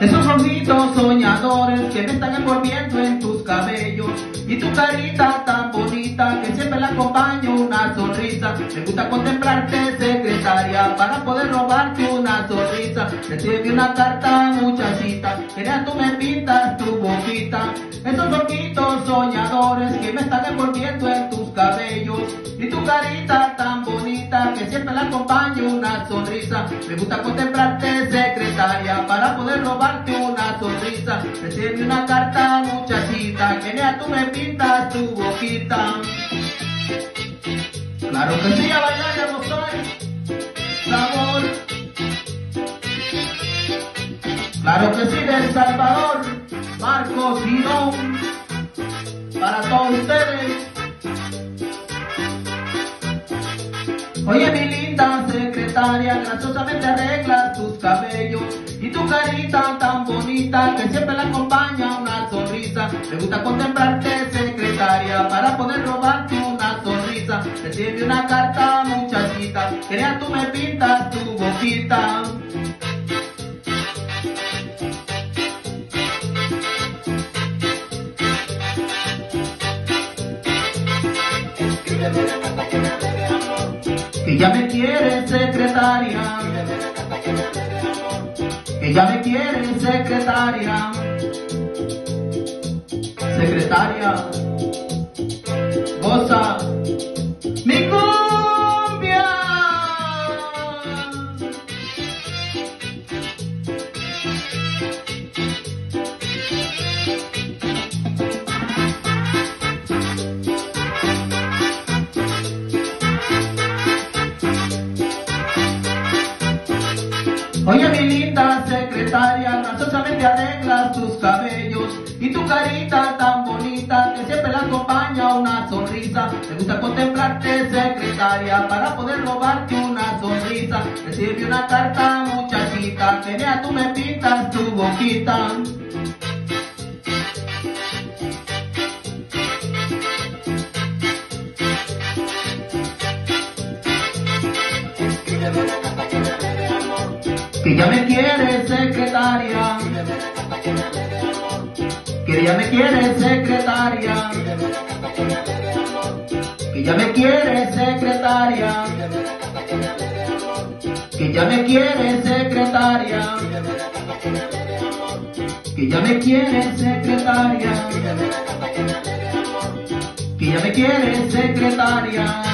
Esos ojitos soñadores que me están envolviendo en tus cabellos y tu carita tan bonita que siempre la acompaña una sonrisa. Me gusta contemplarte, secretaria, para poder robarte una sonrisa. Recibí una carta, muchachita, quería tú me pintas tu boquita. Esos ojitos soñadores que me están envolviendo en tus cabellos y tu carita tan que siempre la acompaña una sonrisa. Me gusta contemplarte, secretaria, para poder robarte una sonrisa. Recibí una carta, muchachita, quería tú me pintas tu boquita. Claro que sí, a bailar soy sabor. Claro que sí, del Salvador, Marcos Girón, para todos ustedes. Oye, mi linda secretaria, graciosamente arreglas tus cabellos y tu carita tan bonita que siempre la acompaña una sonrisa. Me gusta contemplarte, secretaria, para poder robarte una sonrisa. Recibe una carta, muchachita, quería tú me pintas tu boquita. Ya me quiere secretaria, ya me quiere secretaria, secretaria, arreglas tus cabellos y tu carita tan bonita que siempre la acompaña una sonrisa. Me gusta contemplarte, secretaria, para poder robarte una sonrisa. Recibe una carta, muchachita, que vea tú me pintas tu boquita. que ya me quiere secretaria, que ya me quiere secretaria, que ya me quiere secretaria, que ya me quiere secretaria, que ya me quiere secretaria, que ya me quiere secretaria.